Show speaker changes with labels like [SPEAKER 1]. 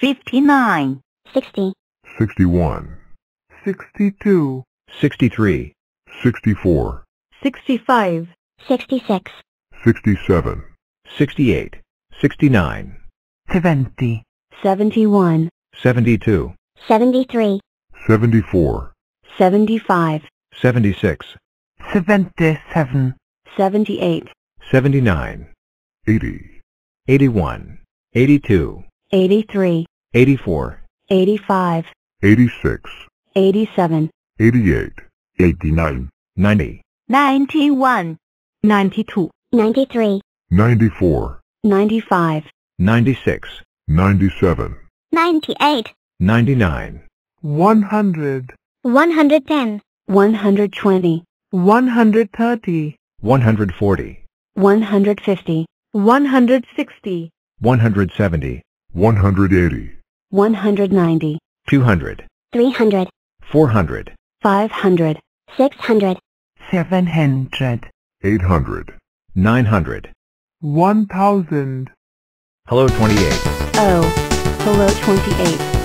[SPEAKER 1] fifty-nine,
[SPEAKER 2] sixty,
[SPEAKER 3] 61, 62,
[SPEAKER 4] 63,
[SPEAKER 3] 64,
[SPEAKER 1] sixty-five,
[SPEAKER 2] sixty-six,
[SPEAKER 3] 67,
[SPEAKER 4] 68, 69,
[SPEAKER 1] seventy, seventy-one,
[SPEAKER 4] 72,
[SPEAKER 2] seventy-three,
[SPEAKER 3] 74,
[SPEAKER 1] seventy-five,
[SPEAKER 4] 76,
[SPEAKER 1] seventy-seven, seventy-eight,
[SPEAKER 4] 79,
[SPEAKER 3] 80,
[SPEAKER 4] 81, 82,
[SPEAKER 1] eighty-three,
[SPEAKER 4] 84,
[SPEAKER 1] eighty-five,
[SPEAKER 3] 86,
[SPEAKER 1] eighty-seven,
[SPEAKER 3] 88, 89,
[SPEAKER 4] 90,
[SPEAKER 1] ninety-one, ninety-two,
[SPEAKER 2] ninety-three,
[SPEAKER 3] 94,
[SPEAKER 1] ninety-five,
[SPEAKER 4] 96,
[SPEAKER 3] 97,
[SPEAKER 2] ninety-eight,
[SPEAKER 4] 99,
[SPEAKER 3] 100,
[SPEAKER 2] one hundred ten,
[SPEAKER 1] one hundred twenty,
[SPEAKER 3] 130,
[SPEAKER 4] 140,
[SPEAKER 1] one hundred fifty,
[SPEAKER 3] 160,
[SPEAKER 4] 170,
[SPEAKER 3] 180,
[SPEAKER 1] one hundred ninety,
[SPEAKER 4] 200,
[SPEAKER 2] three hundred,
[SPEAKER 4] 400,
[SPEAKER 1] five hundred,
[SPEAKER 2] six hundred,
[SPEAKER 1] seven hundred,
[SPEAKER 3] 800,
[SPEAKER 4] 900.
[SPEAKER 3] 1000.
[SPEAKER 4] Hello 28.
[SPEAKER 1] oh, hello twenty-eight.